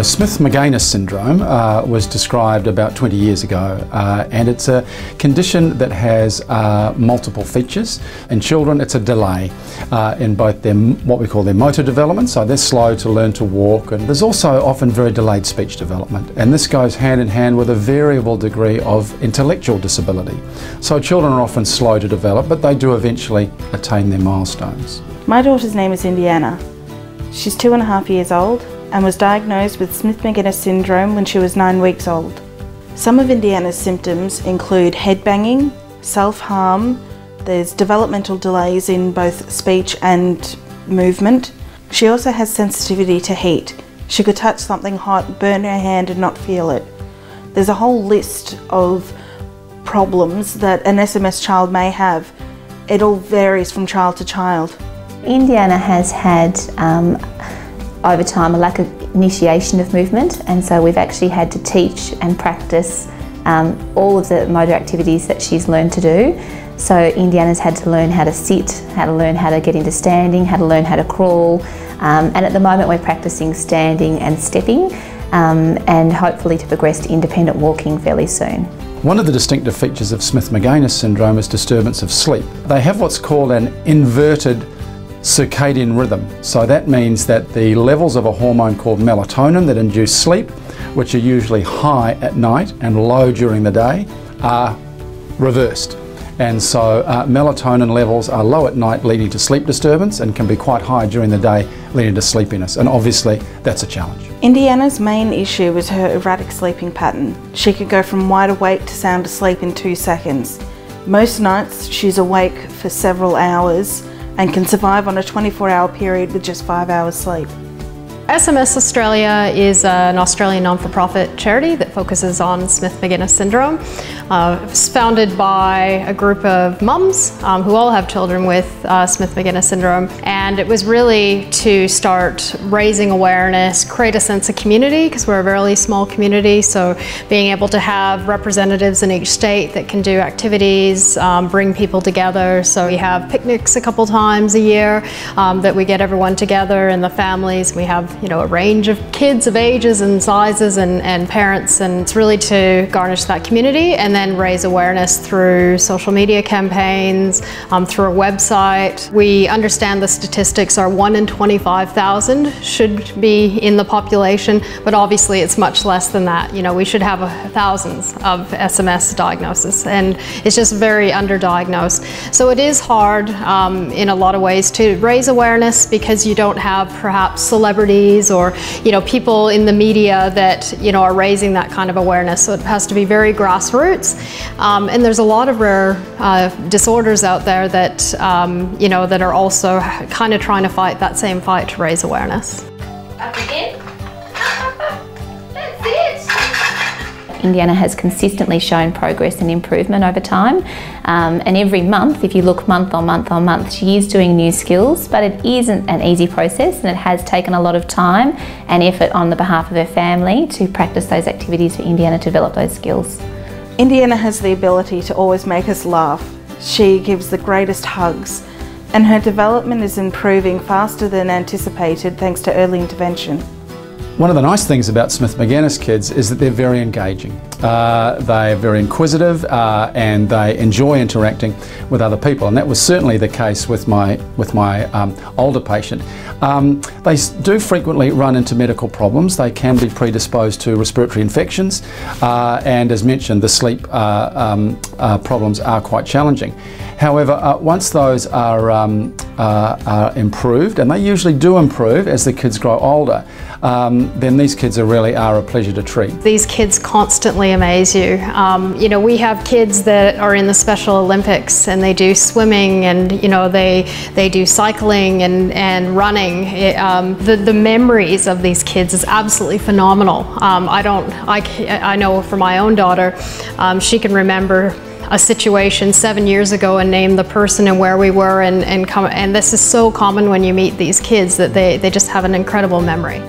Smith-Magenis syndrome uh, was described about 20 years ago uh, and it's a condition that has uh, multiple features. In children it's a delay uh, in both their what we call their motor development, so they're slow to learn to walk and there's also often very delayed speech development and this goes hand in hand with a variable degree of intellectual disability. So children are often slow to develop but they do eventually attain their milestones. My daughter's name is Indiana. She's two and a half years old and was diagnosed with Smith-Magenis syndrome when she was nine weeks old. Some of Indiana's symptoms include head banging, self-harm, there's developmental delays in both speech and movement. She also has sensitivity to heat. She could touch something hot, burn her hand and not feel it. There's a whole list of problems that an SMS child may have. It all varies from child to child. Indiana has had um, over time a lack of initiation of movement and so we've actually had to teach and practice um, all of the motor activities that she's learned to do. So Indiana's had to learn how to sit, how to learn how to get into standing, how to learn how to crawl um, and at the moment we're practicing standing and stepping um, and hopefully to progress to independent walking fairly soon. One of the distinctive features of Smith-Magenis syndrome is disturbance of sleep. They have what's called an inverted circadian rhythm. So that means that the levels of a hormone called melatonin that induce sleep, which are usually high at night and low during the day, are reversed. And so uh, melatonin levels are low at night leading to sleep disturbance and can be quite high during the day leading to sleepiness. And obviously that's a challenge. Indiana's main issue was her erratic sleeping pattern. She could go from wide awake to sound asleep in two seconds. Most nights she's awake for several hours and can survive on a 24 hour period with just five hours sleep. SMS Australia is an Australian non-for-profit charity that focuses on Smith-Magenis syndrome. Uh, it's founded by a group of mums um, who all have children with uh, Smith-Magenis syndrome and it was really to start raising awareness, create a sense of community because we're a very small community so being able to have representatives in each state that can do activities, um, bring people together. So we have picnics a couple times a year um, that we get everyone together and the families. We have you know, a range of kids of ages and sizes and, and parents and it's really to garnish that community and then raise awareness through social media campaigns, um, through a website. We understand the statistics are 1 in 25,000 should be in the population, but obviously it's much less than that. You know, we should have thousands of SMS diagnoses and it's just very underdiagnosed. So it is hard um, in a lot of ways to raise awareness because you don't have perhaps or you know people in the media that you know are raising that kind of awareness. So it has to be very grassroots. Um, and there's a lot of rare uh, disorders out there that um, you know that are also kind of trying to fight that same fight to raise awareness. Indiana has consistently shown progress and improvement over time um, and every month, if you look month on month on month, she is doing new skills but it isn't an easy process and it has taken a lot of time and effort on the behalf of her family to practice those activities for Indiana to develop those skills. Indiana has the ability to always make us laugh. She gives the greatest hugs and her development is improving faster than anticipated thanks to early intervention. One of the nice things about Smith-Magenis kids is that they're very engaging. Uh, they are very inquisitive uh, and they enjoy interacting with other people and that was certainly the case with my, with my um, older patient. Um, they do frequently run into medical problems. They can be predisposed to respiratory infections uh, and as mentioned the sleep uh, um, uh, problems are quite challenging. However, uh, once those are, um, are improved, and they usually do improve as the kids grow older, um, then these kids are really are a pleasure to treat. These kids constantly amaze you. Um, you know, we have kids that are in the Special Olympics and they do swimming and, you know, they, they do cycling and, and running. It, um, the, the memories of these kids is absolutely phenomenal. Um, I don't, I, I know for my own daughter, um, she can remember a situation seven years ago and name the person and where we were and, and, come, and this is so common when you meet these kids that they, they just have an incredible memory.